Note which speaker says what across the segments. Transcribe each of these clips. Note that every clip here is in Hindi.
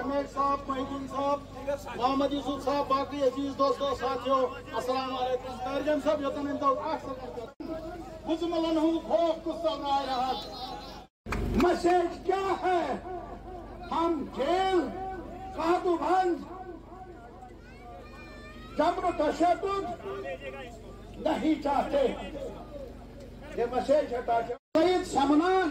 Speaker 1: मकबूल साहब, मोहिदीन साहब, मोहम्मद यूसुफ साहब, बाकी अज़ीज़ दोस्तों, साथियों, अस्सलाम वालेकुम। तर्जम साहब यतन मैसेज क्या है? हम जेल कादूबंद जबर तशद नहीं चाहते। ये मैसेज है सईद शमनान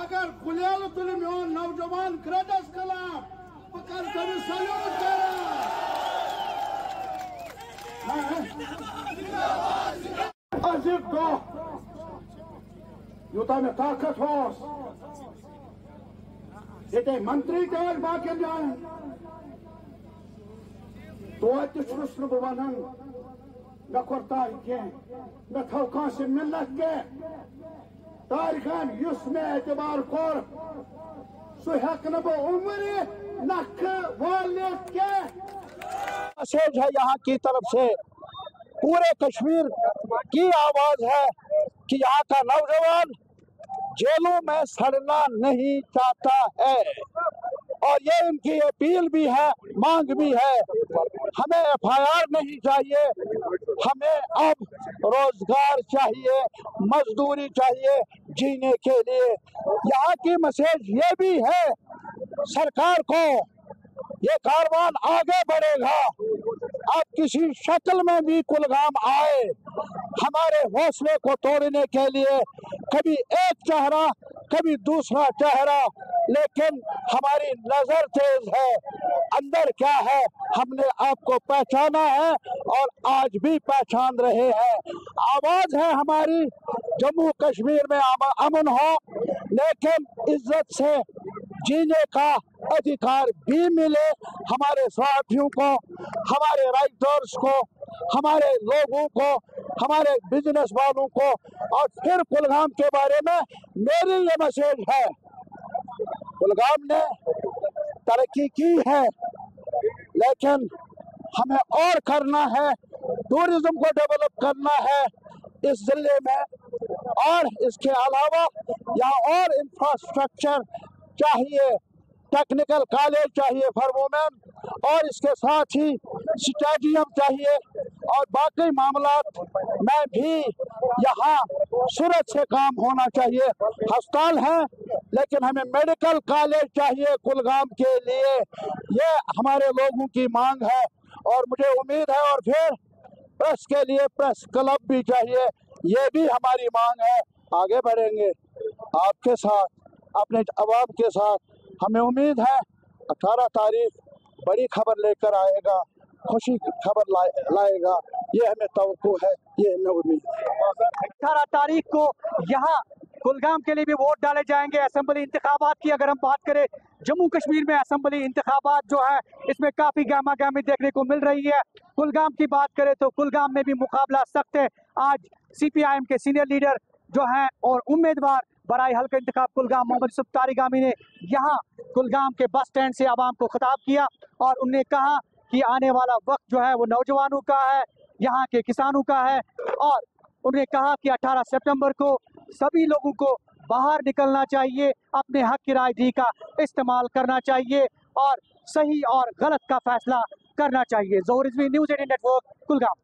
Speaker 1: अगर गुलेल तुल मोन नौजवान ग्रेडस खिलाफ बह कर सल्यूट अजिब दह यूत मे ताकत ये मंत्री तक बाकी जान तोत बह वन मे कोर तार कह मे थो कह मिलत कह तारिखान युस मे एतबार कोर सह हेक नख वालियत के। मैसेज है यहाँ की तरफ़ से। पूरे कश्मीर की आवाज़ है कि यहाँ का नौजवान जेलों में सड़ना नहीं चाहता है। और ये इनकी अपील भी है, मांग भी है। हमें एफ़ आई आर नहीं चाहिए, हमें अब रोज़गार चाहिए, मजदूरी चाहिए जीने के लिए। यहाँ की मैसेज ये भी है, सरकार को ये कारवान आगे बढ़ेगा। अब किसी शक्ल में भी कुलगाम आए, हमारे हौसले को तोड़ने के लिए कभी एक चेहरा कभी दूसरा चेहरा, लेकिन हमारी नज़र तेज है। अंदर क्या है? हमने आपको पहचाना है और आज भी पहचान रहे हैं। आवाज़ है हमारी, जम्मू कश्मीर में अमन हो, लेकिन इज़्ज़त से जीने का अधिकार भी मिले हमारे साथियों को, हमारे राइटर्स को, हमारे लोगों को हमारे बिज़नेस वालों को और फिर कुलगाम के बारे में मेरी ये मैसेज है। कुलगाम ने तरक्की की है, लेकिन हमें और करना है टूरिज़्म को डेवलप करना है इस ज़िले में, और इसके अलावा यहाँ और इंफ्रास्ट्रक्चर चाहिए टेक्निकल कॉलेज चाहिए फॉर वुमेन और इसके साथ ही स्टेडियम चाहिए। और बाकी मामला में भी यहाँ सूरत से काम होना चाहिए। अस्पताल है, लेकिन हमें मेडिकल कॉलेज चाहिए कुलगाम के लिए। ये हमारे लोगों की मांग है और मुझे उम्मीद है और फिर प्रेस के लिए प्रेस क्लब भी चाहिए। ये भी हमारी मांग है। आगे बढ़ेंगे। आपके साथ, अपने अवाम के साथ हमें उम्मीद है अठारह तारीख बड़ी खबर लेकर आएगा। खुशी खबर लाए, लाएगा। ये हमें तो है ये हमें उम्मीद
Speaker 2: अठारह तारीख को यहाँ कुलगाम के लिए भी वोट डाले जाएँगे। असम्बली इंतबात की अगर हम बात करें जम्मू कश्मीर में असम्बली इंतबात जो है इसमें काफ़ी गामा गामी देखने को मिल रही है। कुलगाम की बात करें तो कुलगाम में भी मुकाबला सख्त है। आज सीपीआईएम के सीनियर लीडर जो हैं और उम्मीदवार बराई हल्का इंतखब कुलगाम मोहम्मद यूसुफ तारिगामी ने यहाँ कुलगाम के बस स्टैंड से आवाम को खिताब किया और उन्हें कहा कि आने वाला वक्त जो है वो नौजवानों का है, यहाँ के किसानों का है। और उन्होंने कहा कि 18 सितंबर को सभी लोगों को बाहर निकलना चाहिए, अपने हक की राय का इस्तेमाल करना चाहिए और सही और गलत का फैसला करना चाहिए। ज़ोर न्यूज़ एटीन नेटवर्क, कुलगाम।